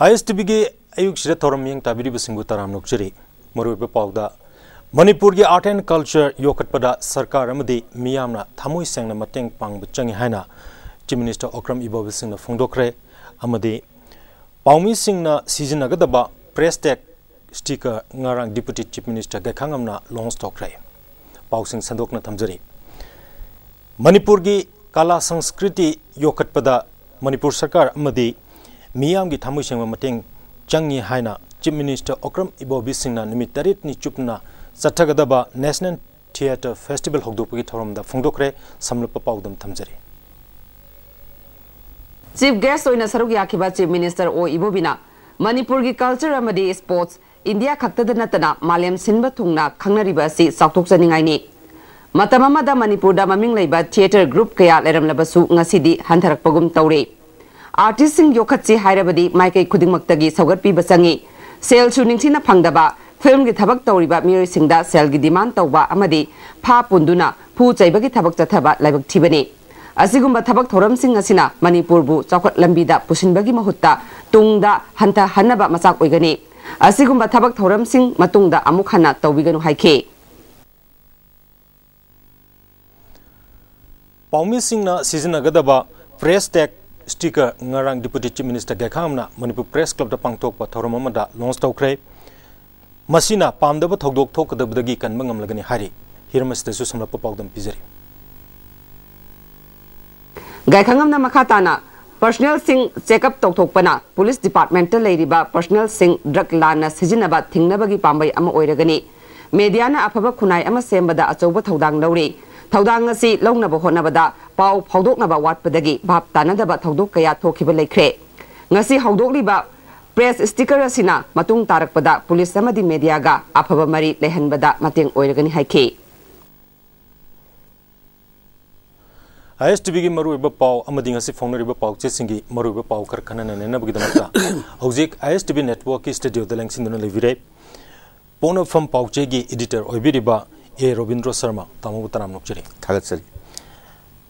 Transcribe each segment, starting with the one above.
आई S T V की अयुक्सीद थौरम young ताबीब तराम नौजरी मरुब पाद मनपुर की आर्ट एंड कल्चर योखटपद सरकार मियाम थमोई सेंगन मतंग पांग चंगे है चीफ मिनिस्टर ओक्रम इबोब सिंह फोंदोखरे पाउमी Singh सिजनगदब press tag sticker ngarang deputy chief minister gekhangamna long stock rai pausing sandokna thamjari manipur gi kala sanskrit yokhatpada manipur sarkar amadi ꯃꯤꯌꯥꯝꯒꯤ ꯊꯃꯣꯏꯁꯤꯡꯕ ꯃꯇꯦꯡ ꯆꯪꯏ ꯍꯥꯏꯅ ꯆꯤꯞ ꯃꯤꯅꯤꯁꯇꯔ ꯑꯣꯀ꯭ꯔꯝ ꯏꯕꯣꯕꯤꯁꯤꯡꯅ ꯅꯨꯃꯤꯠ ꯇꯔꯦꯠꯅꯤ ꯆꯨꯞꯅ ꯆꯠꯊꯒꯗꯕ ꯅꯦꯁꯅꯦꯜ ꯊꯤꯌꯦꯇꯔ ꯐꯦꯁꯇꯤꯚꯦꯜ ꯍꯧꯗꯣꯛꯄꯒꯤ ꯊꯧꯔꯝꯗ ꯐꯣꯡꯗꯣꯛꯈ꯭ꯔꯦ ꯁꯝꯂꯞꯄ ꯄꯥꯎꯗꯝ ꯊꯝꯖꯔꯤ ꯆꯤꯞ ꯒꯦꯁ ꯑꯣꯏꯅ ꯁꯔꯨꯛ ꯌꯥꯈꯤꯕ ꯆꯤꯞ ꯃꯤꯅꯤꯁꯇꯔ ꯑꯣ ꯏꯕꯣꯕꯤꯅ ꯃꯅꯤꯄꯨꯔꯒꯤ ꯀꯜꯆꯔ ꯑꯃꯗꯤ ꯁ꯭ꯄꯣꯔꯠꯁ ꯏꯟꯗꯤꯌꯥ ꯈꯛꯇꯗ ꯅꯠꯇꯅ ꯃꯥꯂꯦꯝ ꯁꯤꯟꯕ ꯊꯨꯡꯅ ꯈꯪꯅꯔꯤꯕ ꯑꯁꯤ ꯆꯥꯎꯊꯣꯛꯆꯅꯤꯡꯉꯥꯏꯅꯤ ꯃꯇꯝ ꯑꯃꯗ ꯃꯅꯤꯄꯨꯔꯗ ꯃꯃꯤꯡ ꯂꯩꯕ ꯊꯤꯌꯦꯇꯔ ꯒ꯭ꯔꯨꯞ ꯀꯌꯥ ꯂꯩꯔꯝꯂꯕꯁꯨ ꯉꯁꯤꯗꯤ ꯍꯟꯊꯔꯛꯄꯒꯨꯝ ꯇꯧꯔꯦ ngасidi hantarakpagum tawre आर्टिस्ट सिंग योखत्सि हाइरबदी माइकै खुदिंगमक्तगी सौगतपीबा चंगी सेल सु निंगथिना फंगदबा फिल्म की थबक तौरीबा मियोय सिंगदा सेल की डिमांड तौबा अमदी फा पुंदुना फू चैबगी थबक चथबा लाइबक थिबनी असिगुम्बा थबक थौरमसिंग असिना मणिपुरबु चौखट लंबीदा पुसिनबगी महुत्ता तुंगदा हंता हन्नबा मचाक ओइगनी असिगुम्बा थबक थौरमसिंग मतुंगदा अमुक हन्ना तौबिगनु हाइखे पाउमीसिंगना सिजनगदबा press tag sticker ngarang deputy chief minister gekhamna manipur press club da pangthokpa thorom amada launch tawkhre masina pamdaba thodok thokadabdagi kanba ngamlagani hari hirmasda su samlapa pawdam pizari गायखंगमना मखाताना personal सिंग checkup तौथोकपना police department लेरिबा personal सिंग drug लाना सिजिनबा थिंगनबगी पांबई अमा ओइरगनी मीडियाना अफब खुनाई अमा सेमबदा अचौब थौदांग लौरी थौदांगब पाव फौदोंब वादी भाव तानदब कयाखे प्रेस स्टिकर तारकपद पुलिस मेडियाग अफब मरी लेहनबदी आई एस टी वी की पाई फों पाचे पा खर खनना हजिक आई एस टी नेटवर्क की स्टेडियो लेंसी लेवीर पाचे की इडिटर हो ए रविंद्र शर्मा तामु तराम नुकचरी थागतसरी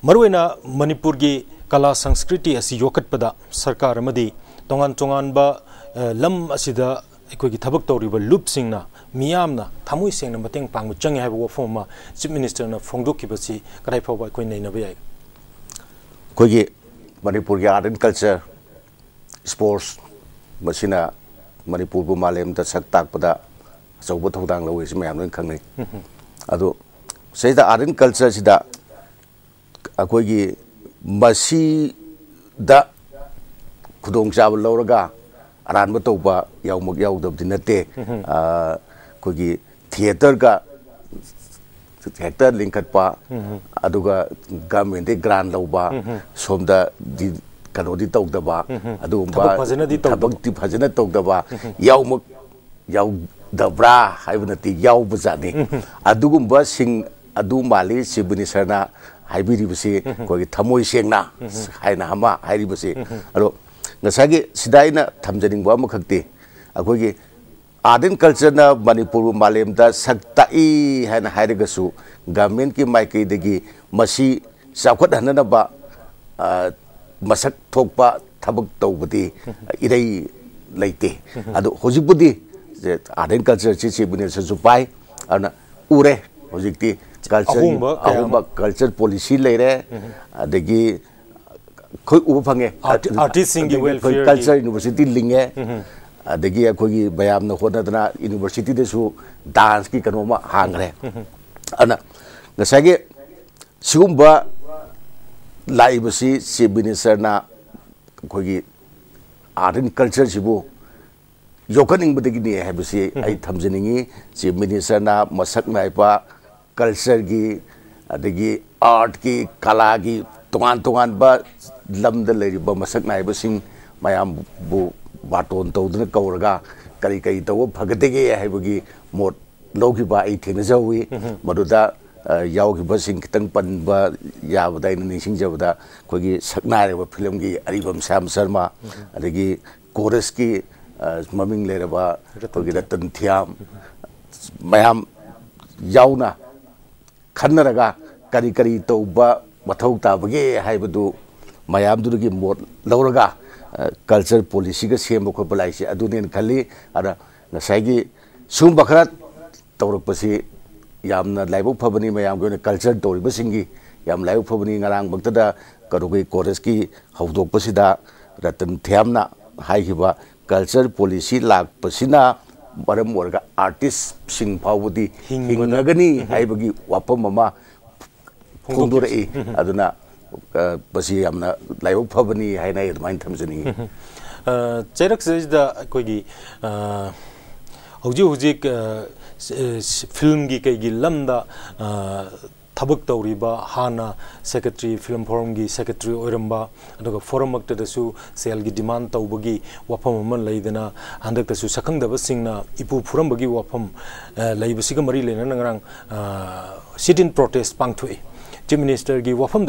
मरुइना मणिपुर की कला संस्कृति असि योकटपदा सरकार अमदी तोंगान तोंगानबा लम असिदा ꯑꯩꯈꯣꯏꯒꯤ ꯊꯕꯛ ꯇꯧꯔꯤꯕ ꯂꯨꯞꯁꯤꯡꯅ ꯃꯤꯌꯥꯝꯅ ꯊꯃꯣꯏ ꯁꯦꯡꯅ ꯃꯇꯦꯡ ꯄꯥꯡꯕ ꯆꯪꯉꯦ ꯍꯥꯏꯕ ꯋꯥꯐꯝ ꯑꯃ ꯆꯤꯐ ꯃꯤꯅꯤꯁꯇꯔꯅ ꯐꯣꯡꯗꯣꯛꯈꯤꯕꯁꯤ ꯀꯗꯥꯏ ꯐꯥꯎꯕ ꯑꯩꯈꯣꯏ ꯅꯩꯅꯕ ꯌꯥꯏ ꯑꯩꯈꯣꯏꯒꯤ ꯃꯅꯤꯄꯨꯔꯒꯤ ꯑꯥꯔꯠ ꯑꯦꯟ ꯀꯜꯆꯔ ꯁ꯭ꯄꯣꯔꯠꯁ ꯃꯁꯤꯅ ꯃꯅꯤꯄꯨꯔꯕꯨ ꯃꯥꯂꯦꯝꯗ ꯁꯛ ꯇꯥꯛꯄꯗ ꯑꯆꯧꯕ ꯊꯧꯗꯥꯡ ꯂꯧꯋꯤ ꯁꯤ ꯃꯌꯥꯝ ꯂꯣꯏꯅ ꯈꯪꯅꯩ ꯑꯗꯣ ꯁꯤꯗ ꯑꯥꯔꯠ ꯑꯦꯟ ꯀꯜꯆꯔꯁꯤꯗ ꯑꯩꯈꯣꯏꯒꯤ ꯃꯁꯤꯗ ꯈꯨꯗꯣꯡꯆꯥꯕ ꯂꯧꯔꯒ ꯑꯔꯥꯟꯕ ꯇꯧꯕ ꯌꯥꯎꯃꯛ ꯌꯥꯎꯗꯕꯗꯤ ꯅꯠꯇꯦ ꯑꯩꯈꯣꯏꯒꯤ ꯊꯤꯌꯦꯇꯔꯒ ꯍꯦꯛꯇ ꯂꯤꯡꯈꯠꯄ ꯑꯗꯨꯒ ꯒꯃꯦꯟꯗꯒꯤ ꯒ꯭ꯔꯥꯟ ꯂꯧꯕ ꯁꯣꯝꯗ ꯀꯩꯅꯣꯗꯤ ꯇꯧꯗꯕ ꯑꯗꯨꯒꯨꯝꯕ ꯊꯕꯛꯇꯤ ꯐꯖꯅ ꯇꯧꯗꯕ ꯌꯥꯎꯃꯛ दब्रा हैन याबजानेब्स चिप मिनिस्टर है थामै सेना हो असै अहिले थोक आर्ट एन्ड कलचर न मपूरमा सक्छु गभर्मेन्ट मैकै मौटह मस ठिक तपाईँ इजी कल्चर मनपुर मालेम सक ताई है गवर्नमेंट की माइकई चाखनब मसक थोप थबक तौबदी इरई लेते हजिबुदी आर्ट एंड कल्चर से चीफ मिनिस्टर पाई उरे हजिकी कल्चर कल्चर पॉलिसी लेरे अदगी खोई उब फंगे कल्चर यूनिवर्सिटी लिंगे अदगी अखोगी बयाम न होदना यूनिवर्सिटी देसु डांस की कनोमा हांगरे अना ngसागे सिगुम्बा लाइबसी चीफ ना अखोगी आर्ट एंड कल्चर सिबु योकनिंग बदगी ने हैबसी आई थमजनिंगी चीफ मिनिस्टर मसक नाइपा कल्चर की आर्ट की कला की तोगान तोगान बा लमद लेरिबा मसक नाइबसिंग मयाम बु बाटोन तौदन करी करी तौ फगदेगे हैबगी मोट लौगिबा आई थेनजौई मदुदा यावगिबसिंग खितंग पनबा याबदा इन ꯃꯃꯤꯡ ꯂꯩꯔꯕ ꯑꯩꯈꯣꯏꯒꯤ ꯔꯇꯟ ꯊꯤꯌꯥꯝ ꯃꯌꯥꯝ ꯌꯥꯎꯅ ꯈꯟꯅꯔꯒ ꯀꯔꯤ ꯀꯔꯤ ꯇꯧꯕ ꯃꯊꯧ ꯇꯥꯕꯒꯦ ꯍꯥꯏꯕꯗꯨ ꯃꯌꯥꯝꯗꯨꯗꯒꯤ ꯃꯣꯠ ꯂꯧꯔꯒ ꯀꯜꯆꯔ ꯄꯣꯂꯤꯁꯤꯒ ꯁꯦꯝꯕ ꯈꯣꯠꯄ ꯂꯥꯛꯏꯁꯦ ꯑꯗꯨꯅꯦꯅ ꯈꯜꯂꯤ ꯑꯗ ꯉꯁꯥꯏꯒꯤ ꯁꯨꯝꯕ ꯈꯔ ꯇꯧꯔꯛꯄꯁꯤ ꯌꯥꯝꯅ ꯂꯥꯏꯕꯛ ꯐꯕꯅꯤ ꯃꯌꯥꯝꯒꯤ ꯑꯣꯏꯅ ꯀꯜꯆꯔ ꯇꯧꯔꯤꯕꯁꯤꯡꯒꯤ ꯌꯥꯝ ꯂꯥꯏꯕꯛ ꯐꯕꯅꯤ ꯉꯔꯥꯡꯃꯛꯇꯗ ꯀꯩꯅꯣꯒꯤ ꯀꯣꯂꯦꯖꯀꯤ ꯍꯧꯗꯣꯛꯄꯁꯤꯗ ꯔꯇꯟ ꯊꯤꯌꯥꯝꯅ ꯍꯥꯏꯈꯤꯕ रतन थ्यामना हाइखिबा कल्चर पॉलिसी लाकपसिना मरम ओरगा आर्टिस्ट सिंग फावदी हिंगगनी हाइबगी वापम ममा फोंदोरई अदुना बसी यामना लाइबो फबनी हाइना यदमाइन थमजनी चैरक सेजदा कोगी हौजी की थबक हाना सेक्रेटरी फ़िल्म फोरम की सेक्रेटरी अदुगा फोरम सेल की डिमांड तौबगी वाफम अमन लैदना हंदकतसु सखंगदब सिंगना इपु फुरमबगी वाफम लैबसिगा मरी लेना सिट इन प्रोटेस्ट पांगथुई चीफ मिनिस्टर की वाफम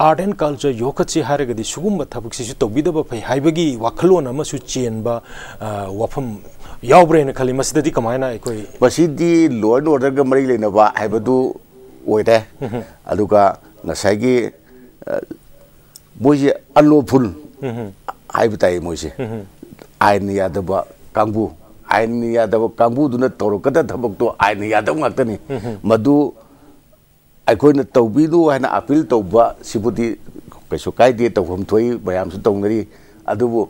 आर्ट एंड कल्चर योखचे हारगदी सुगुम्बा थबकसिसु तौबिदब फै हाइबगी वाखलोन चेनबा वाफम याब्रेन ꯑꯣꯏꯔꯦ ꯑꯗꯨꯒ ꯉꯁꯥꯏꯒꯤ ꯃꯣꯏꯁꯦ ꯑꯜꯂꯣꯐꯨꯜ ꯍꯥꯏꯕ ꯇꯥꯏ ꯃꯣꯏꯁꯦ ꯑꯥꯏꯟ ꯌꯥꯗꯕ ꯀꯥꯡꯕꯨ ꯑꯥꯏꯟ ꯌꯥꯗꯕ ꯀꯥꯡꯕꯨꯗꯨꯅ ꯇꯧꯔꯛꯀꯗ ꯊꯕꯛꯇꯣ ꯑꯥꯏꯟ ꯌꯥꯗꯕ ꯉꯥꯛꯇꯅꯤ ꯃꯗꯨ ꯑꯩꯈꯣꯏꯅ ꯇꯧꯕꯤꯗꯨ ꯍꯥꯏꯅ ꯑꯄꯤꯜ ꯇꯧꯕ ꯁꯤꯕꯨꯗꯤ ꯀꯩꯁꯨ ꯀꯥꯏꯗꯦ ꯇꯧꯐꯝ ꯊꯣꯛꯏ ꯃꯌꯥꯝꯁꯨ ꯇꯧꯅꯔꯤ ꯑꯗꯨꯕу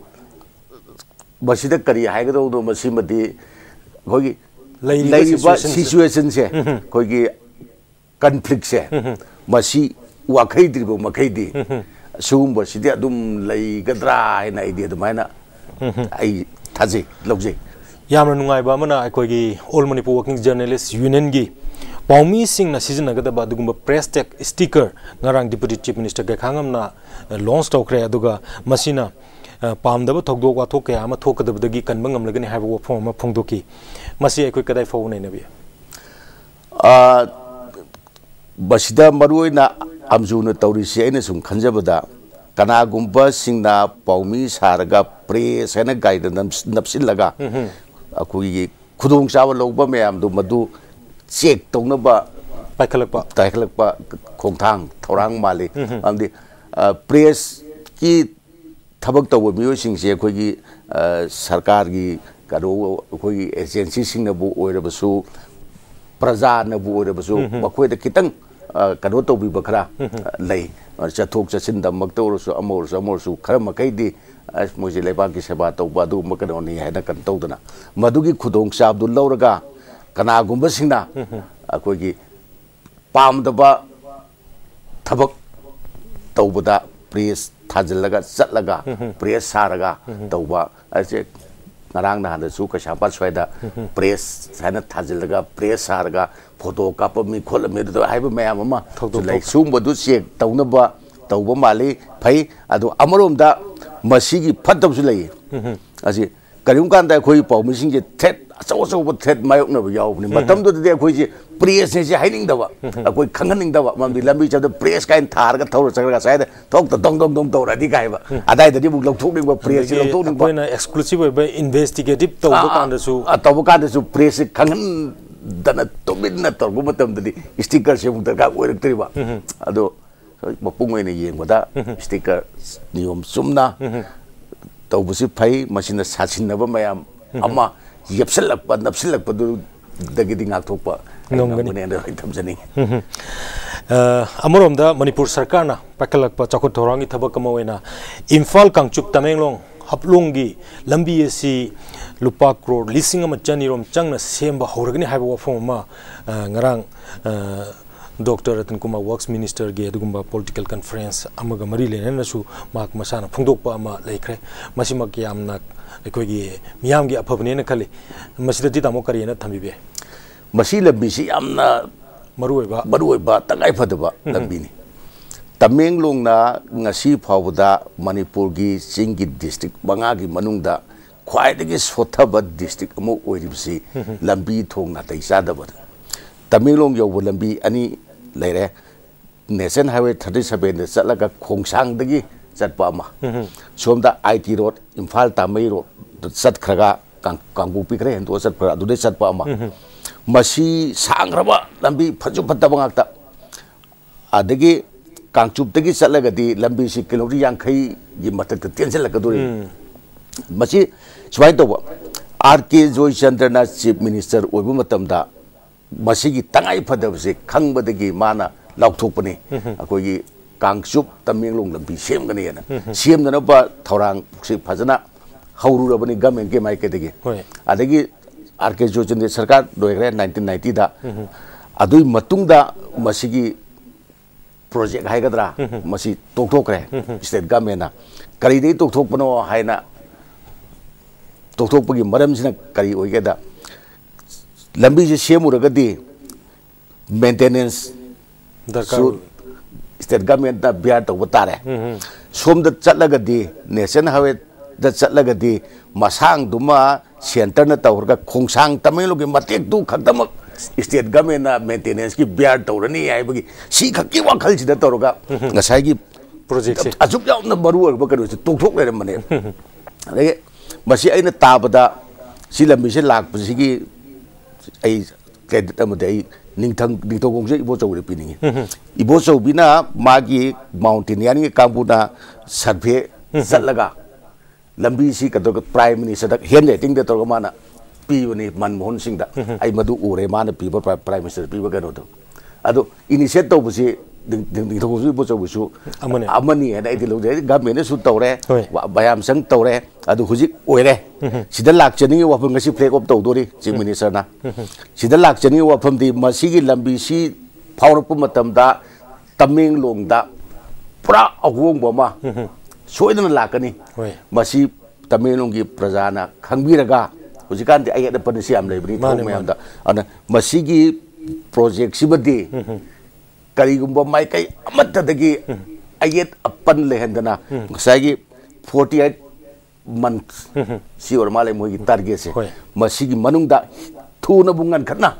ꯃꯁꯤꯗ ꯀꯔꯤ ꯍꯥꯏꯒꯗꯧꯅꯣ ꯃꯁꯤꯃꯗꯤ ꯑꯩꯈꯣꯏꯒꯤ ꯂꯩꯔꯤꯕ ꯁꯤꯆꯨꯋꯦꯁꯟꯁꯦ ꯑꯩꯈꯣꯏꯒꯤ ꯀꯟꯐ꯭ꯂꯤꯛꯁꯦ ꯃꯁꯤ ꯋꯥꯈꯩꯗ꯭ꯔꯤꯕ ꯃꯈꯩꯗꯤ ꯁꯤꯒꯨꯝꯕꯁꯤꯗꯤ ꯑꯗꯨꯝ ꯂꯩꯒꯗ꯭ꯔꯥ ꯍꯥꯏꯅ ꯑꯩꯗꯤ ꯑꯗꯨꯃꯥꯏꯅ ꯑꯩ ꯊꯥꯖꯩ ꯂꯧꯖꯩ ꯌꯥꯝꯅ ꯅꯨꯡꯉꯥꯏꯕ ꯑꯃꯅ ꯑꯩꯈꯣꯏꯒꯤ ꯑꯣꯜ ꯃꯅꯤꯄꯨꯔ ꯋꯥꯔꯀꯤꯡ ꯖꯔꯅꯦꯂꯤꯁ ꯌꯨꯅꯤꯌꯟꯒꯤ ꯄꯥꯎꯃꯤꯁꯤꯡꯅ ꯁꯤꯖꯤꯟꯅꯒꯗꯕ ꯑꯗꯨꯒꯨꯝꯕ ꯄ꯭ꯔꯦꯁ ꯇꯦꯛ ꯁ꯭ꯇꯤꯀꯔ ꯉꯔꯥꯡ ꯗꯤꯄꯨꯇꯤ ꯆꯤꯐ ꯃꯤꯅꯤꯁꯇꯔ ꯒꯩꯈꯥꯡꯉꯝꯅ ꯂꯣꯟꯆ ꯇꯧꯈ꯭ꯔꯦ ꯑꯗꯨꯒ ꯃꯁꯤꯅ ꯄꯥꯝꯗꯕ ꯊꯧꯗꯣꯛ ꯋꯥꯊꯣꯛ ꯀꯌꯥ ꯑꯃ ꯊꯣꯛꯀꯗꯕꯗꯒꯤ ꯀꯟꯕ ꯉꯝꯂꯒꯅꯤ ꯍꯥꯏꯕ ꯋꯥꯐꯝ ꯑꯃ ꯐꯣꯡꯗꯣꯛꯈꯤ ꯃꯁꯤ ꯑꯩꯈꯣꯏ ꯀꯗꯥꯏ ꯐꯥꯎꯕ ꯅꯩꯅꯕꯤ ꯃꯁꯤꯗ ꯃꯔꯨꯑꯣꯏꯅ ꯑꯝꯖꯨꯅ ꯇꯧꯔꯤꯁꯤ ꯑꯩꯅ ꯁꯨꯝ ꯈꯟꯖꯕꯗ ꯀꯅꯥꯒꯨꯝꯕꯁꯤꯡꯅ ꯄꯥꯎꯃꯤ ꯁꯥꯔꯒ ꯄ꯭ꯔꯦꯁ ꯍꯥꯏꯅ ꯒꯥꯏꯗ ꯅꯞꯁꯤꯜꯂꯒ ꯑꯩꯈꯣꯏꯒꯤ ꯈꯨꯗꯣꯡꯆꯥꯕ ꯂꯧꯕ ꯃꯌꯥꯝꯗꯣ ꯃꯗꯨ ꯆꯦꯛ ꯇꯧꯅꯕ ꯄꯥꯏꯈꯠꯂꯛꯄ ꯄꯥꯏꯈꯠꯂꯛꯄ ꯈꯣꯡꯊꯥꯡ ꯊꯧꯔꯥꯡ ꯃꯥꯜꯂꯤ ꯑꯃꯗꯤ ꯄ꯭ꯔꯦꯁꯀꯤ ꯊꯕꯛ ꯇꯧꯕ ꯃꯤꯑꯣꯏꯁꯤꯡꯁꯦ ꯑꯩꯈꯣꯏꯒꯤ ꯁꯔꯀꯥꯔꯒꯤ ꯀꯩꯅꯣ ꯑꯩꯈꯣꯏꯒꯤ ꯑꯦꯖꯦꯟꯁꯤꯁꯤꯡꯅꯕꯨ ꯑꯣꯏꯔꯕꯁꯨ ꯄ꯭ꯔꯖꯥꯅꯕꯨ ꯑꯣꯏꯔꯕꯁꯨ ꯃꯈꯣꯏꯗ ꯈꯤꯇꯪ ꯀꯩꯅꯣ ꯇꯧꯕꯤꯕ ꯈꯔ ꯂꯩ ꯆꯠꯊꯣꯛ ꯆꯠꯁꯤꯟꯗꯃꯛꯇ ꯑꯣꯏꯔꯁꯨ ꯑꯃ ꯑꯣꯏꯔꯁꯨ ꯑꯃ ꯑꯣꯏꯔꯁꯨ ꯈꯔ ꯃꯈꯩꯗꯤ ꯑꯁ ꯃꯣꯏꯁꯦ ꯂꯩꯕꯥꯛꯀꯤ ꯁꯦꯕꯥ ꯇꯧꯕ ꯑꯗꯨꯒꯨꯝꯕ ꯀꯩꯅꯣꯅꯤ ꯍꯥꯏꯅ ꯀꯩꯅꯣ ꯇꯧꯗꯅ ꯃꯗꯨꯒꯤ ꯈꯨꯗꯣꯡꯆꯥꯕꯗꯨ ꯂꯧꯔꯒ ꯀꯅꯥꯒꯨꯝꯕꯁꯤꯡꯅ ꯑꯩꯈꯣꯏꯒꯤ ꯄꯥꯝꯗꯕ ꯊꯕꯛ ꯇꯧꯕꯗ ꯄ꯭ꯔꯦꯁ ꯊꯥꯖꯤꯜꯂꯒ ꯆꯠꯂꯒ ꯄ꯭ꯔꯦꯁ ꯁꯥꯔꯒ ꯇꯧꯕ ꯑꯁꯦ ꯉꯔꯥꯡ ꯅꯍꯥꯟꯗꯁꯨ ꯀꯩꯁꯥꯝꯄꯥꯠ ꯁ꯭ꯋꯥꯏꯗ ꯄ꯭ꯔꯦꯁ ꯍꯥꯏꯅ ꯊꯥꯖꯤꯜꯂꯒ ꯄ꯭ꯔꯦꯁ ꯁꯥꯔꯒ ꯐꯣꯇꯣ ꯀꯥꯞꯄꯝꯃꯤ ꯈꯣꯠꯂꯝꯃꯤ ꯑꯗꯨ ꯍꯥꯏꯕ ꯃꯌꯥꯝ ꯑꯃ ꯂꯩ ꯁꯤꯒꯨꯝꯕꯗꯨ ꯆꯦꯛ ꯇꯧꯅꯕ ꯇꯧꯕ ꯃꯥꯜꯂꯤ ꯐꯩ ꯑꯗꯨ ꯑꯃꯔꯣꯝꯗ ꯃꯁꯤꯒꯤ ꯐꯠꯇꯕꯁꯨ ꯂꯩ ꯑꯁꯤ कि का अहिले पाउँछ थ्रेट अचौट माउँ प्रेस खबर चाहिँ प्लेस कसैलाई तौर अब पछि पेसे खु तर स्टिकरसे दर अब मपदा स्टिकर नियम चुन ꯇꯧꯕꯁꯤ ꯐꯩ ꯃꯁꯤꯅ ꯁꯥꯁꯤꯟꯅꯕ ꯃꯌꯥꯝ ꯑꯃ ꯌꯦꯞꯁꯤꯜꯂꯛꯄ ꯅꯞꯁꯤꯜꯂꯛꯄꯗꯨꯗꯒꯤꯗꯤ ꯉꯥꯛꯊꯣꯛꯄ ꯉꯝꯒꯅꯤ ꯑꯩ ꯊꯝꯖꯅꯤꯡꯉꯤ ꯑꯃꯔꯣꯝꯗ ꯃꯅꯤꯄꯨꯔ ꯁꯔꯀꯥꯔꯅ ꯄꯥꯏꯈꯠꯂꯛꯄ ꯆꯥꯎꯈꯠ ꯊꯧꯔꯥꯡꯒꯤ ꯊꯕꯛ ꯑꯃ ꯑꯣꯏꯅ ꯏꯝꯐꯥꯜ ꯀꯥꯡꯆꯨꯞ ꯇꯃꯦꯡꯂꯣꯡ ꯍꯞꯂꯣꯡꯒꯤ ꯂꯝꯕꯤ ꯑꯁꯤ ꯂꯨꯄꯥ ꯀ꯭ꯔꯣꯔ ꯂꯤꯁꯤꯡ ꯑꯃ ꯆꯅꯤꯔꯣꯝ ꯆꯪꯅ ꯁꯦꯝꯕ ꯍꯧꯔꯒꯅꯤ ꯍꯥꯏꯕ ꯋꯥꯐꯝ ꯑꯃ ꯉꯔꯥꯡ ꯗꯣꯛꯇꯔ ꯔꯇꯟ ꯀꯨꯃꯥꯔ ꯋꯥꯛꯁ ꯃꯤꯅꯤꯁꯇꯔꯒꯤ ꯑꯗꯨꯒꯨꯝꯕ ꯄꯣꯂꯤꯇꯤꯀꯦꯜ ꯀꯟꯐꯔꯦꯟꯁ ꯑꯃꯒ ꯃꯔꯤ ꯂꯩꯅꯅꯁꯨ ꯃꯍꯥꯛ ꯃꯁꯥꯅ ꯐꯣꯡꯗꯣꯛꯄ ꯑꯃ ꯂꯩꯈ꯭ꯔꯦ ꯃꯁꯤꯃꯛ ꯌꯥꯝꯅ ꯑꯩꯈꯣꯏꯒꯤ ꯃꯤꯌꯥꯝꯒꯤ ꯑꯐꯕꯅꯦꯅ ꯈꯜꯂꯤ ꯃꯁꯤꯗꯗꯤ ꯇꯥꯃꯣ ꯀꯔꯤꯅ ꯊꯝꯕꯤꯕ ꯌꯥꯏ ꯃꯁꯤ ꯂꯝꯕꯤꯁꯤ ꯌꯥꯝꯅ ꯃꯔꯨꯑꯣꯏꯕ ꯃꯔꯨꯑꯣꯏꯕ ꯇꯉꯥꯏꯐꯗꯕ ꯂꯝꯕꯤꯅꯤ ꯇꯃꯦꯡꯂꯣꯡꯅ ꯉꯁꯤ ꯐꯥꯎꯕꯗ ꯃꯅꯤꯄꯨꯔꯒꯤ ꯆꯤꯡꯒꯤ ꯗꯤꯁꯇ꯭ꯔꯤꯛ ꯃꯉꯥꯒꯤ ꯃꯅꯨꯡꯗ ꯈ꯭ꯋꯥꯏꯗꯒꯤ ꯁꯣꯠꯊꯕ ꯗꯤꯁꯇ꯭ꯔꯤꯛ ꯑꯃ ꯑꯣꯏꯔꯤꯕꯁꯤ ꯂꯝꯕꯤ ꯊꯣꯡ ꯅꯥꯇꯩ ꯆꯥꯗꯕꯗ ꯇꯃꯦꯡꯂꯣꯡ ꯌꯧꯕ ꯂꯝꯕꯤ ꯑꯅꯤ लेर नेशनल हाईवे थर्टी सेवेन चल खोसांग चप सोम आई टी रोड इम्फा ताम रोड चतख्रगा कंगू पीखर हेन्द चतने चतप सांग्रब लंबी फजु फत कांगचूप चलगदी से किलोमीटर यांखई मतलब तेजलगदी सुबह तब आर के जयचंद्रना चीफ मिनीस्टर होब मसीगी तंगाई फदबसे खंगबदगी माना लाउथोपने अकोगी कांगचुप तमेंगलोंग लंबी सेमगनेना सेमदनबा से फजना हौरुरबनी गवर्नमेंट के माइकेदगी अदगी आर के जयचंद्र सरकार लोइग्रे 1990 दा अदुई मतुंगदा मसीगी प्रोजेक्ट हाइगद्रा मसी तोक्थोक्रे स्टेट गवर्नमेंट करीदे तोक्थोकपनो हाइना तोक्थोकपगी से स्टेट गवर्नमेंट ना बियार तब तारे सोम चलगदी नेशनल हाईवे द चलगदी मसांग दुमा सेंटर न तौरगा खोंसांग तमेलोगे मतेक दु खदमक स्टेट गवर्नमेंट ना मेंटेनेंस की बियार तौरनी आइबगी सी खकी वाखल सिदा तौरगा ngसाई प्रोजेक्ट से अजुक यावना मरु अरब कनो से तोक्थोक लेरमने अदगे मसी अइना ताबदा सी से gongse ibo chawre piningi ibo chawbina magi mountaineering kambuna survey satlaga lambi si ka prime minister pi ba gano to ado initiate to busi ning thong su bo chaw su amani amani na ai lo de government su tawre bayam sang tawre adu hujik ꯀꯔꯤꯒꯨꯝꯕ ꯃꯥꯏꯀꯩ ꯑꯃꯠꯇꯗꯒꯤ ꯑꯌꯦꯠ ꯑꯄꯟ ꯂꯩꯍꯟꯗꯅ ꯉꯁꯥꯏꯒꯤ forty eight month ꯁꯤ ꯑꯣꯏꯔ ꯃꯥꯜꯂꯦ ꯃꯣꯏꯒꯤ ꯇꯥꯔꯒꯦꯠꯁꯦ ꯃꯁꯤꯒꯤ ꯃꯅꯨꯡꯗ ꯊꯨꯅꯕꯨ ꯉꯟꯈꯠꯅ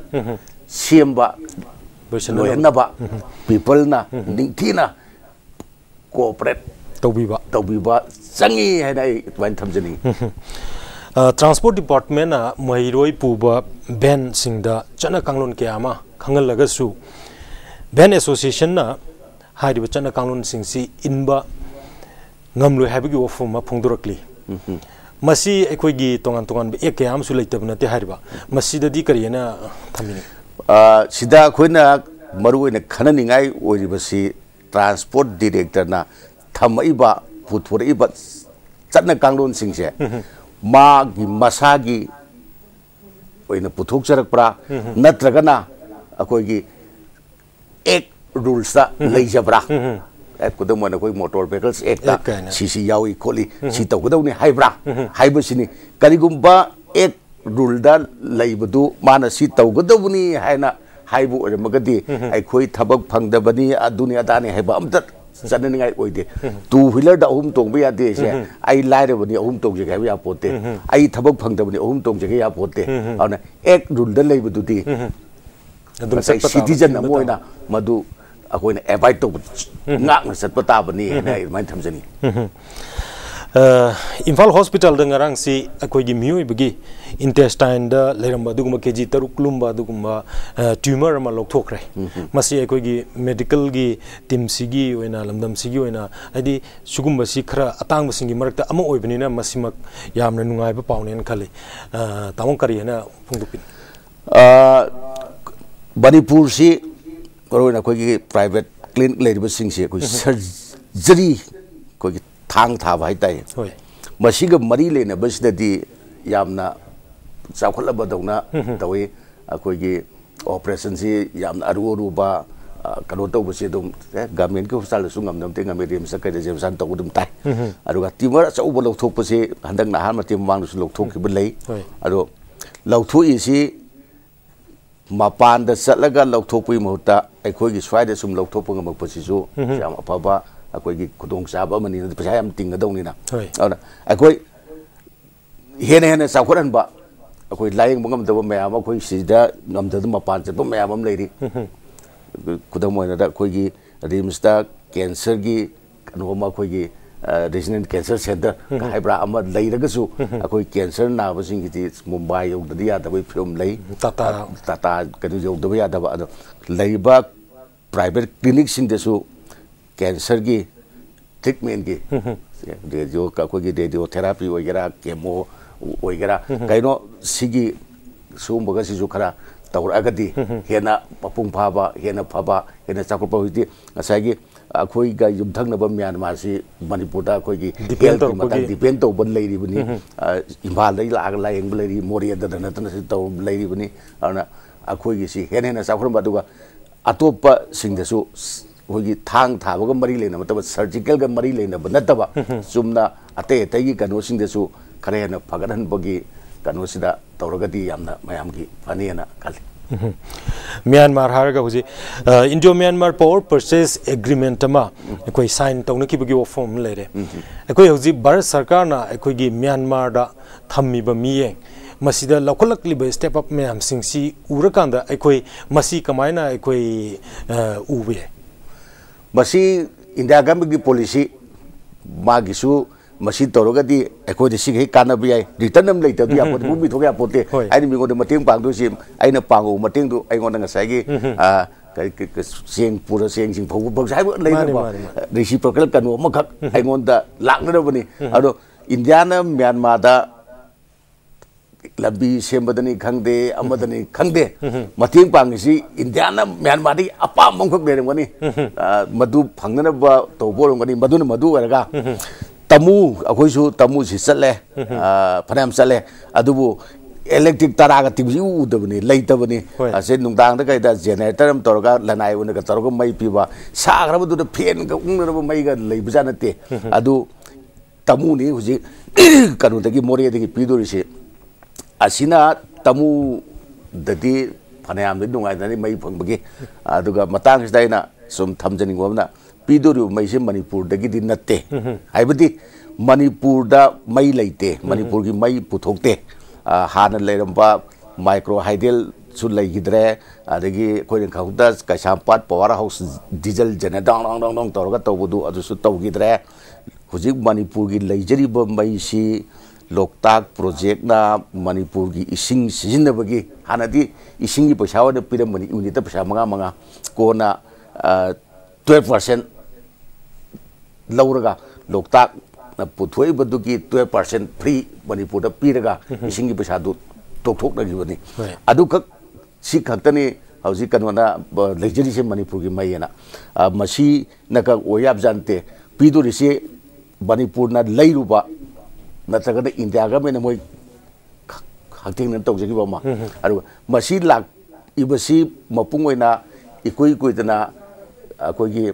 ꯁꯦꯝꯕ ꯂꯣꯏꯍꯟꯅꯕ ꯄꯤꯄꯜꯅ ꯅꯤꯡꯊꯤꯅ ꯀꯣꯑꯣꯄꯔꯦꯠ ꯇꯧꯕꯤꯕ ꯇꯧꯕꯤꯕ ꯆꯪꯉꯤ ꯍꯥꯏꯅ ꯑꯩ ꯑꯗꯨꯃꯥꯏꯅ ꯊꯝꯖꯅꯤꯡꯉꯤ ꯇ꯭ꯔꯥꯟꯁꯄꯣꯔꯠ ꯗꯤꯄꯥꯔꯠꯃꯦꯟꯅ ꯃꯍꯩꯔꯣꯏ ꯄꯨꯕ ꯚꯦꯟꯁꯤꯡꯗ ꯆꯠꯅ ꯀꯥꯡꯂꯣꯟ ꯀꯌꯥ ꯑꯃ ꯈꯪꯍꯜꯂꯒꯁꯨ ꯚꯦꯟ ꯑꯦꯁꯣꯁꯤꯌꯦꯁꯟꯅ ꯍꯥꯏꯔꯤꯕ ꯆꯠꯅ ꯀꯥꯡꯂꯣꯟꯁꯤꯡꯁꯤ ꯏꯟꯕ ꯉꯝꯂꯣꯏ ꯍꯥꯏꯕꯒꯤ ꯋꯥꯐꯝ ꯑꯃ ꯐꯣꯡꯗꯣꯔꯛꯂꯤ ꯃꯁꯤ ꯑꯩꯈꯣꯏꯒꯤ ꯇꯣꯉꯥꯟ ꯇꯣꯉꯥꯟꯕ ꯑꯦꯛ ꯀꯌꯥ ꯑꯃꯁꯨ ꯂꯩꯇꯕ ꯅꯠꯇꯦ ꯍꯥꯏꯔꯤꯕ ꯃꯁꯤꯗꯗꯤ ꯀꯔꯤ ꯍꯥꯏꯅ ꯊꯝꯕꯤꯅꯤ ꯁꯤꯗ ꯑꯩꯈꯣꯏꯅ ꯃꯔꯨꯑꯣꯏꯅ ꯈꯟꯅꯅꯤꯡꯉꯥꯏ ꯑꯣꯏꯔꯤꯕꯁꯤ ꯇ꯭ꯔꯥꯟꯁꯄꯣꯔꯠ ꯗꯤꯔꯦꯛꯇꯔꯅ ꯊꯝꯃꯛꯏꯕ ꯄꯨꯊꯣꯔꯛꯏꯕ ꯆꯠꯅ ꯀꯥꯡꯂꯣꯟꯁꯤꯡꯁꯦ ꯃꯥꯒꯤ ꯃꯁꯥꯒꯤ ꯑꯣꯏꯅ ꯄꯨꯊꯣꯛꯆꯔꯛꯄ꯭ꯔꯥ ꯅꯠꯇ꯭ꯔꯒꯅ ꯑꯩꯈꯣꯏꯒꯤ एक रूल्स ता ले जबरा ए कुदम कोई मोटर व्हीकल्स एक ता सीसी यावी खोली सी तो कुदम ने हाइब्रा। हाइब सिनी करिगुम्बा एक रूल दा लेबदु माना सी तो गुदबुनी हाइना हाइबु मगदी। आई खोई थबक फंगदबनी अदुनी अदानी हाइबा अमत चननिंगाई ओइदे टू व्हीलर दा। अहुम तोंबे यादे से आई लाइरबनी अहुम तोंजे गाय सिटीजन एवाइड तो ngak satpa tabani na mai thamjani Imphal hospital the ngarang si akoi gi mioi bagi intestine da leramba duguma kg taruk lumba duguma tumor ma lokthokre masi akoi gi medical gi team si gi oina lamdam si gi oina adi sugumba si khara atang singi marakta ama oibani na masimak yamna nungai ba paune khali tamong kari na Manipur si karo na koi ki private clinic le riba sing si koi surgery koi thang tha vai tai masi ga mari le na bas da di yamna sa khol ba dong na tawi koi ki operation si yamna aru aru ba kano tau basi dong gamen ki hospital su ngam nam te ngam rem sa ka de jam san tau dum tai aru ga timar sa u ba lok thok basi handang na han ma tim mang su lok thok ki ba lei aru lok thok i si ꯃꯄꯥꯟꯗ ꯆꯠꯂꯒ ꯂꯧꯊꯣꯛꯄꯒꯤ ꯃꯍꯨꯠꯇ ꯑꯩꯈꯣꯏꯒꯤ ꯁ꯭ꯋꯥꯏꯗ ꯁꯨꯝ ꯂꯧꯊꯣꯛꯄ ꯉꯝꯃꯛꯄꯁꯤꯁꯨ ꯌꯥꯝ ꯑꯐꯕ ꯑꯩꯈꯣꯏꯒꯤ ꯈꯨꯗꯣꯡꯆꯥꯕ ꯑꯃꯅꯤꯅ ꯄꯩꯁꯥ ꯌꯥꯝ ꯇꯤꯡꯒꯗꯧꯅꯤꯅ ꯑꯗꯨꯅ ꯑꯩꯈꯣꯏ ꯍꯦꯟꯅ ꯍꯦꯟꯅ ꯆꯥꯎꯈꯠꯍꯟꯕ ꯑꯩꯈꯣꯏ ꯂꯥꯌꯦꯡꯕ ꯉꯝꯗꯕ ꯃꯌꯥꯝ ꯑꯃ ꯑꯩꯈꯣꯏ ꯁꯤꯗ ꯉꯝꯗꯗꯅ ꯃꯄꯥꯟ ꯆꯠꯄ ꯃꯌꯥꯝ ꯑꯃ ꯂꯩꯔꯤ ꯈꯨꯗꯝ ꯑꯣꯏꯅꯗ ꯑꯩꯈꯣꯏꯒꯤ ꯔꯤꯝꯁꯇ ꯀꯦꯟꯁꯔꯒꯤ ꯀꯩꯅꯣ ꯑꯃ ꯑꯩꯈꯣꯏꯒꯤ ꯔꯤꯖꯅꯦꯜ ꯀꯦꯟꯁꯔ ꯁꯦꯟꯇꯔ ꯍꯥꯏꯕ꯭ꯔꯥ ꯑꯃ ꯂꯩꯔꯒꯁꯨ ꯑꯩꯈꯣꯏ ꯀꯦꯟꯁꯔ ꯅꯥꯕꯁꯤꯡꯒꯤꯗꯤ ꯃꯨꯝꯕꯥꯏ ꯌꯧꯗꯗꯤ ꯌꯥꯗꯕꯒꯤ ꯐꯤꯕꯝ ꯂꯩ ꯇꯥꯇꯥ ꯇꯥꯇꯥ ꯀꯩꯅꯣ ꯌꯧꯗꯕ ꯌꯥꯗꯕ ꯑꯗꯣ ꯂꯩꯔꯤꯕ ꯄ꯭ꯔꯥꯏꯚꯦꯠ ꯀ꯭ꯂꯤꯅꯤꯛꯁꯤꯡꯗꯁꯨ ꯀꯦꯟꯁꯔꯒꯤ ꯇ꯭ꯔꯤꯠꯃꯦꯟꯒꯤ ꯔꯦꯗꯤꯑꯣ ꯑꯩꯈꯣꯏꯒꯤ ꯔꯦꯗꯤꯑꯣ ꯊꯦꯔꯥꯄꯤ ꯑꯣꯏꯒꯦꯔꯥ ꯀꯦꯃꯣ ꯑꯣꯏꯒꯦꯔꯥ ꯀꯩꯅꯣ ꯁꯤꯒꯤ ꯁꯤꯒꯨꯝꯕꯒꯁꯤꯁꯨ ꯈꯔ ꯇꯧꯔꯛꯑꯒꯗꯤ ꯍꯦꯟꯅ ꯃꯄꯨꯡ ꯐꯥꯕ ꯍꯦꯟꯅ ꯐꯕ ꯍꯦꯟꯅ ꯆꯥꯎꯈꯠꯄ ꯍꯧꯖꯤꯛꯇꯤ ꯉꯁꯥꯏꯒꯤ होती अखोईगा युद्धनब म्यांमार से मनपुर अखोगी डिपेंड तौब लेरीबनी इम्फाल लाग लायंग लेरी मोरियद नतन से तौब लेरीबनी अखोगी से हेन हेना चाखरब अतोप सिंगदसु अखोगी थांग थाबग मरी लेना मतलब सर्जिकल का मरी लेना नतब चुमना अतै अतैगी कनोसिंगदसु खरे हेना फगदहनबगी कनोसिदा तौरगदी यामना मयामगी फनेना खल्ली म्यांमार हारगा हुजी Indo Myanmar power purchase agreement अमा अखोई साइन तौनखिबगी वफॉर्म लेरे अखोई हुजी भारत सरकार ना अखोईगी म्यांमार दा थम्मीबा मियें मसीदा लौखलकलिबा स्टेप अप मैम उरकांदा अखोई मसी कमायना अखोई उबे मसी इंडिया गवर्नमेंट की पॉलिसी मागिसु ꯃꯁꯤ ꯇꯧꯔꯒꯗꯤ ꯑꯩꯈꯣꯏꯗ ꯁꯤꯒꯤ ꯍꯦꯛ ꯀꯥꯟꯅꯕ ꯌꯥꯏ ꯔꯤꯇꯔꯟ ꯑꯃ ꯂꯩꯇꯕꯗꯤ ꯌꯥꯄꯣꯠꯇꯦ ꯄꯨꯕꯤꯊꯣꯛ ꯌꯥꯄꯣꯠꯇꯦ ꯑꯩꯅ ꯃꯤꯉꯣꯟꯗ ꯃꯇꯦꯡ ꯄꯥꯡꯗꯣꯏꯁꯤ ꯑꯩꯅ ꯄꯥꯡꯉꯨꯕ ꯃꯇꯦꯡꯗꯨ ꯑꯩꯉꯣꯟꯗ ꯉꯁꯥꯏꯒꯤ ꯆꯦꯡ ꯄꯨꯔ ꯆꯦꯡ ꯆꯤꯡꯐꯧꯕ ꯕꯛꯁ ꯍꯥꯏꯕ ꯂꯩꯅꯕ ꯔꯤꯁꯤꯄ꯭ꯔꯣꯀꯦꯜ ꯀꯩꯅꯣ ꯑꯃꯈꯛ ꯑꯩꯉꯣꯟꯗ ꯂꯥꯛꯅꯔꯕꯅꯤ ꯑꯗꯣ ꯏꯟꯗꯤꯌꯥꯅ ꯃ꯭ꯌꯥꯟꯃꯥꯔꯗ ꯂꯝꯕꯤ ꯁꯦꯝꯕꯗꯅꯤ ꯈꯪꯗꯦ ꯑꯃꯗꯅꯤ ꯈꯪꯗꯦ ꯃꯇꯦꯡ ꯄꯥꯡꯉꯤꯁꯤ ꯏꯟꯗꯤꯌꯥꯅ ꯃ꯭ꯌꯥꯟꯃꯥꯔꯗꯒꯤ ꯑꯄꯥꯝꯕ ꯑꯃꯈꯛ ꯂꯩꯔꯝꯒꯅꯤ ꯃꯗꯨ ꯐꯪꯅꯅꯕ ꯇꯧꯕ ꯑꯣꯏꯔꯝꯒꯅꯤ ꯃꯗꯨꯅ ꯃꯗꯨ ꯑꯣꯏꯔꯒ तमु ꯑꯩꯈꯣꯏꯁꯨ ꯇꯃꯨꯁꯤ ꯆꯠꯂꯦ ꯐꯅꯌꯥꯝ ꯆꯠꯂꯦ ꯑꯗꯨꯕꯨ इलेक्ट्रिक ताराग तिमी उदबने लेतबने असे नुदाङ कैदा जेनेरेटर अम तौरगा लनाय उनका तौरगा मै पिबा साग्रब दु फेन ग उंगरब मै ग लेबजा नते अदु तमु ने हुजि कनु दगी मोरे दगी पिदोरिसे असिना तमु दति मै फंगबगे अदुगा मतांग सिदाइना सुम थमजनि पीदोरिब मैसे दिन नत्ते मणिपुर मणिपुरद मई लेते मणिपुर की मई पुथोते हाना लेरब माइक्रो हाइडल सु लेगिद्रे अदगी कोइन हाउस डीजल जने डांग डांग डांग डांग तौरगा तौबदु अदुसु तौगिद्रे हुजिक मणिपुर की लेजरिब मैसी लोकताक प्रोजेक्ट ना मणिपुर की इसिंग सिजिनबगी हानादी इसिंग की पैसा पीरम पिरमनी यूनिट पैसा मंगा मंगा कोना 12% ꯂꯧꯔꯒ ꯂꯣꯛꯇꯥꯛꯅ ꯄꯨꯊꯣꯛꯏꯕꯗꯨꯒꯤ ꯇꯨꯌꯦꯜꯞ ꯄꯥꯔꯁꯦꯟ ꯐ꯭ꯔꯤ ꯃꯅꯤꯄꯨꯔꯗ ꯄꯤꯔꯒ ꯏꯁꯤꯡꯒꯤ ꯄꯩꯁꯥꯗꯨ ꯇꯣꯛꯊꯣꯛꯅꯈꯤꯕꯅꯤ ꯑꯗꯨꯈꯛ ꯁꯤ ꯈꯛꯇꯅꯤ ꯍꯧꯖꯤꯛ ꯀꯩꯅꯣꯅ ꯂꯩꯖꯔꯤꯁꯦ ꯃꯅꯤꯄꯨꯔꯒꯤ ꯃꯩꯑꯅ ꯃꯁꯤꯅꯒ ꯑꯣꯏꯌꯥꯕꯖꯥꯟꯇꯦ ꯄꯤꯗꯣꯔꯤꯁꯦ ꯃꯅꯤꯄꯨꯔꯅ ꯂꯩꯔꯨꯕ ꯅꯠꯇ꯭ꯔꯒꯅ ꯏꯟꯗꯤꯌꯥ ꯒꯃꯦꯟꯅ ꯃꯣꯏ ꯍꯛꯊꯦꯡꯅꯅ ꯇꯧꯖꯈꯤꯕ ꯑꯃ ꯑꯗꯨꯒ ꯃꯁꯤ ꯂꯥꯛꯏꯕꯁꯤ ꯃꯄꯨꯡ ꯑꯣꯏꯅ ꯏꯀꯨꯏ ꯀꯨꯏꯗꯅ ꯑꯩꯈꯣꯏꯒꯤ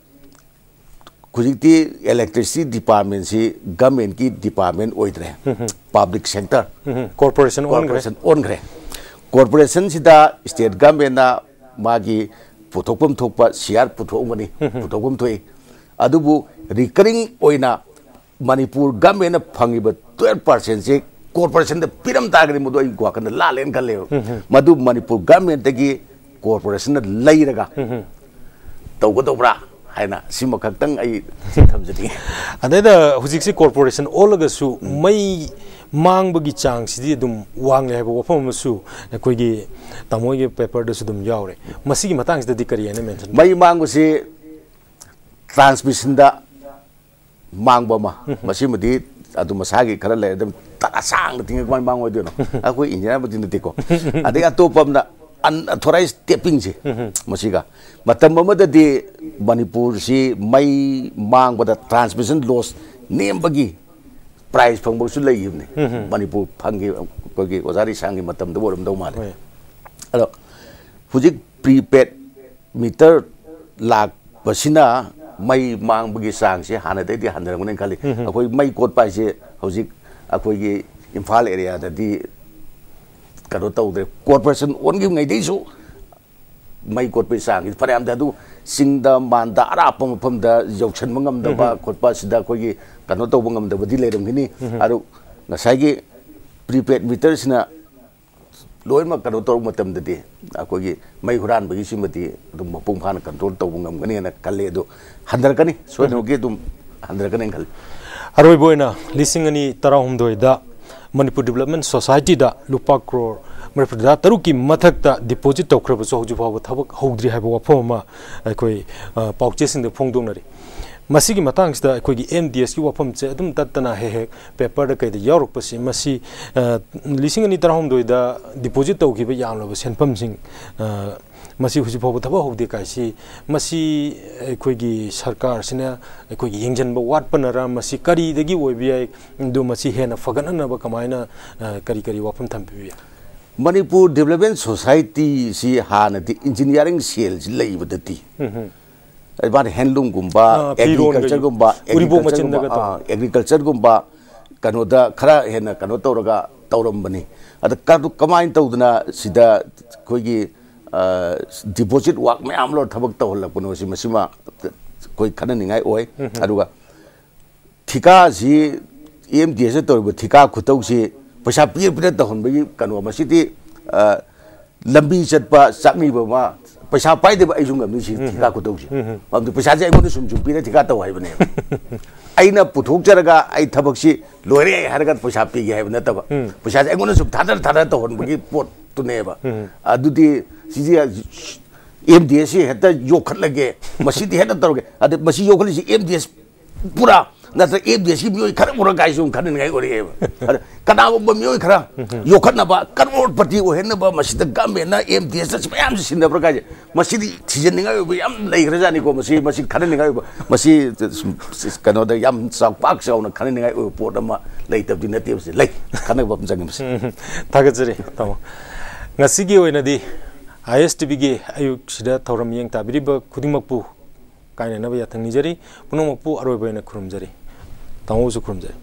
होती इलेक्ट्रिसिटी डिपार्टमेंट से गवर्नमेंट की डिपार्टमेंट होद्रे पब्लिक सेक्टर कॉर्पोरेशन कॉर्पोरेशन ओनग्रे कॉर्पोरेशन स्टेट गवर्नमेंट मागी पुथोकम थोप शेयर पुथोगनी पुथोकम थोई अदुबु रिकरिंग ओइना मणिपुर गवर्नमेंट फंगिब 12% से कॉर्पोरेशन दे पिरम तागरी मुदो इन ग्वाकन मधु मणिपुर गवर्नमेंट दगी कॉर्पोरेशन लैरगा तौगदौब्रा aina sima kaktang ai sitam jadi ane da hujiksi corporation olaga su mai mang bagi chang dum wang le hebo wafam su na koi gi tamo gi paper da su dum jaure masi gi matang sidi kari ane mention mai mang gusi transmission da mang bama masi mudi adu masagi kara le dum tak asang da tinga kwan mang wadi no aku injana mudi na tiko ade ga topam unauthorised tapping मगती मपुर मै म त transmission loss नम्बग price फङबसुले मपुर फङ्गी ओजालेसानी उम्मदौमा अझ पि पेड मिटर लै म चाहिँ हाँनदेखि हन्थर्मने खालको मै कोटिक् kado tau de corporation on gi ngai dei su mai kot pe sang it param da du sing da man da ara pom pom da jau chen mangam da ba kot pa sida ko gi kado na sai gi prepaid meters na loin ma kado tau matam da de ako gi mai huran bagi sim bati dum mapung phan control tau mangam gani na kalle do handar kani so no gi dum handar kani ngal aru boina lising ani tara hum manipur development society da lupa crore. Manipur da taru ki mathak da deposit to khra so ju bhaw thabak hogdri ha bwa phom ma eh, koi eh, pauche sing de phongdong na ri masi gi matang da koi gi mds ki wapam che adum tat na he he paper da kai da yor pa si masi eh, lising ni tarhom doi da deposit to ki ba yang lo ba senpam sing ꯃꯁꯤ ꯍꯧꯖꯤꯛ ꯐꯥꯎꯕ ꯊꯕꯛ ꯍꯧꯗꯦ ꯀꯥꯏꯁꯤ ꯃꯁꯤ ꯑꯩꯈꯣꯏꯒꯤ ꯁꯔꯀꯥꯔꯁꯤꯅ ꯑꯩꯈꯣꯏꯒꯤ ꯌꯦꯡꯁꯤꯟꯕ ꯋꯥꯠꯄꯅꯔ ꯃꯁꯤ ꯀꯔꯤꯗꯒꯤ ꯑꯣꯏꯕ ꯌꯥꯏ ꯑꯗꯨ ꯃꯁꯤ ꯍꯦꯟꯅ ꯐꯒꯠꯅꯅꯕ ꯀꯃꯥꯏꯅ ꯀꯔꯤ ꯀꯔꯤ ꯋꯥꯐꯝ ꯊꯝꯕꯤꯕ ꯌꯥꯏ ꯃꯅꯤꯄꯨꯔ ꯗꯦꯕꯂꯞꯃꯦꯟ ꯁꯣꯁꯥꯏꯇꯤꯁꯤ ꯍꯥꯟꯅꯗꯤ ꯏꯟꯖꯤꯅꯤꯌꯥꯔꯤꯡ ꯁꯦꯜꯁꯤ ꯂꯩꯕꯗꯗꯤ ꯃꯥꯅ ꯍꯦꯟꯂꯨꯝꯒꯨꯝꯕ ꯑꯦꯒ꯭ꯔꯤꯀꯜꯆꯔꯒꯨꯝꯕ ꯑꯦꯒ꯭ꯔꯤꯀꯜꯆꯔꯒꯨꯝꯕ ꯀꯩꯅꯣꯗ ꯈꯔ ꯍꯦꯟꯅ ꯀꯩꯅꯣ ꯇꯧꯔꯒ ꯇꯧꯔꯝꯕꯅꯤ ꯑꯗ ꯀꯃꯥꯏꯅ ꯇꯧꯗꯅ ꯁꯤꯗ ꯑꯩꯈꯣꯏꯒꯤ ꯗꯤꯄꯣꯖꯤꯠ ꯋꯥꯛ ꯃꯌꯥꯝ ꯂꯧꯔ ꯊꯕꯛ ꯇꯧꯍꯜꯂꯛꯄꯅꯣ ꯁꯤ ꯃꯁꯤꯃ ꯑꯩꯈꯣꯏ ꯈꯟꯅꯅꯤꯡꯉꯥꯏ ꯑꯣꯏ ꯑꯗꯨꯒ ꯊꯤꯀꯥꯁꯤ ꯑꯦꯝ ꯗꯤ ꯑꯦꯁꯇ ꯇꯧꯔꯤꯕ ꯊꯤꯀꯥ ꯈꯨꯇꯧꯁꯤ ꯄꯩꯁꯥ ꯄꯤꯔ ꯄꯤꯔ ꯇꯧꯍꯟꯕꯒꯤ ꯀꯩꯅꯣ ꯃꯁꯤꯗꯤ ꯂꯝꯕꯤ ꯆꯠꯄ ꯆꯥꯛꯅꯤꯕ ꯑꯃ ꯄꯩꯁꯥ ꯄꯥꯏꯗꯕ ꯑꯩꯁꯨ ꯉꯝꯅꯤ ꯁꯤ ꯊꯤꯀꯥ ꯈꯨꯇꯧꯁꯤ ꯑꯗꯨ ꯄꯩꯁꯥꯁꯦ ꯑꯩꯉꯣꯟꯗ ꯁꯨꯝ ꯁꯨꯝ ꯄꯤꯔ ꯊꯤꯀꯥ ꯇꯧ ꯍꯥꯏꯕꯅꯦꯕ ꯑꯩꯅ ꯄꯨꯊꯣꯛꯆꯔꯒ ꯑꯩ ꯊꯕꯛꯁꯤ ꯂꯣꯏꯔꯦ ꯍꯥꯏꯔꯒ ꯄꯩꯁꯥ ꯄꯤꯒꯦ ꯍꯥꯏꯕ ꯅꯠꯇꯕ ꯄꯩꯁꯥꯁꯦ ꯑꯩꯉꯣꯟꯗ ꯁꯨꯝ ꯊꯥꯗꯔ ꯊꯥꯗꯔ ꯇꯧꯍꯟꯕꯒꯤ ꯄꯣꯠꯇꯨꯅꯦꯕ ꯑꯗꯨꯗꯤ ꯁꯤꯁꯦ ꯑꯦꯝ ꯗꯤ ꯑꯦꯁꯁꯤ ꯍꯦꯛꯇ ꯌꯣꯛꯈꯠꯂꯒꯦ ꯃꯁꯤꯗꯤ ꯍꯦꯛꯇ ꯇꯧꯔꯒꯦ ꯑꯗ ꯃꯁꯤ ꯌꯣꯛꯈꯠꯂꯤꯁꯤ ꯑꯦꯝ ꯗꯤ ꯑꯦꯁ ꯄꯨꯔꯥ ꯅꯠꯇ꯭ꯔꯒ ꯑꯦꯝ ꯗꯤ ꯑꯦꯁꯀꯤ ꯃꯤꯑꯣꯏ ꯈꯔ ꯎꯔꯒꯥꯏꯁꯨ ꯈꯟꯅꯅꯤꯡꯉꯥꯏ ꯑꯣꯏꯔꯛꯑꯦꯕ ꯑꯗ ꯀꯅꯥꯒꯨꯝꯕ ꯃꯤꯑꯣꯏ ꯈꯔ ꯌꯣꯛꯈꯠꯅꯕ ꯀꯔꯣꯔꯄꯇꯤ ꯑꯣꯏꯍꯟꯅꯕ ꯃꯁꯤꯗ ꯒꯃꯦꯟꯅ ꯑꯦꯝ ꯗꯤ ꯑꯦꯁꯇ ꯃꯌꯥꯝꯁꯤ ꯁꯤꯟꯅꯕ꯭ꯔꯥ ꯀꯥꯏꯁꯦ ꯃꯁꯤꯗꯤ ꯊꯤꯖꯤꯟꯅꯤꯡꯉꯥꯏ ꯑꯣꯏꯕ ꯌꯥꯝ ꯂꯩꯈ꯭ꯔꯖꯥꯠꯅꯤꯀꯣ ꯃꯁꯤ ꯃꯁꯤ ꯈꯟꯅꯅꯤꯡꯉꯥꯏ ꯑꯣꯏꯕ ꯃꯁꯤ ꯀꯩꯅꯣꯗ ꯌꯥꯝ ꯄꯥꯛ ꯆꯥꯎꯅ ꯈꯟꯅꯅꯤꯡꯉꯥꯏ ꯑꯣꯏꯕ ꯄꯣꯠ ꯑꯃ ꯂꯩꯇꯕꯗꯤ ꯅꯠꯇꯦ ꯃꯁꯤ ꯂꯩ ꯈꯟꯅꯕ ꯑꯃ ꯆꯪꯉꯤ ꯃꯁꯤ ꯊꯥꯒꯠꯆꯔꯤ ꯇꯥꯃꯣ ꯉꯁꯤꯒꯤ ꯑꯣꯏꯅꯗꯤ ꯑꯥꯏ ꯑꯦꯁ ꯇꯤꯚꯤꯒꯤ ꯑꯌꯨꯛꯁꯤꯗ ꯊꯧꯔꯝ ꯌꯦꯡ ꯇꯥꯕꯤꯔꯤꯕ ꯈꯨꯗꯤꯡꯃꯛꯄꯨ ꯀꯥꯏꯅꯅꯕ ꯌꯥꯊꯪ ꯅꯤꯖꯔꯤ ꯄꯨꯝꯅꯃꯛꯄꯨ ꯑꯔꯣꯏꯕ ꯑꯣꯏꯅ ꯈꯨꯔꯨꯝꯖꯔꯤ ꯇꯥꯃꯣꯁꯨ ꯈꯨꯔꯨꯝꯖꯔꯤ